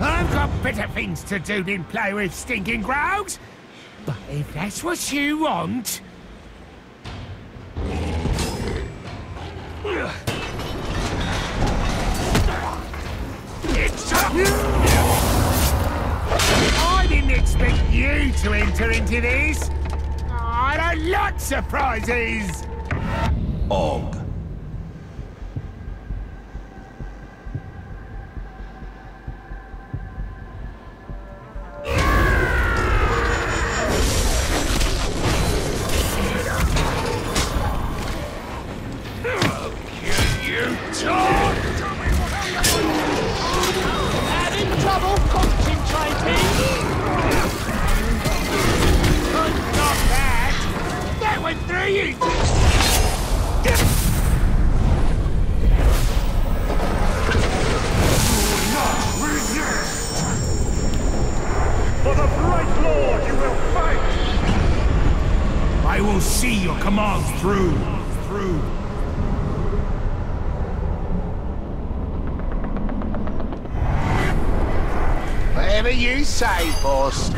got better things to do than play with stinking grouse. But if that's what you want... It's! I didn't expect you to enter into this. I don't like surprises. Having trouble concentrating? Not bad. That went through you. Do not! For the Lord you will fight! I will see your commands through. Through. Whatever you say, boss.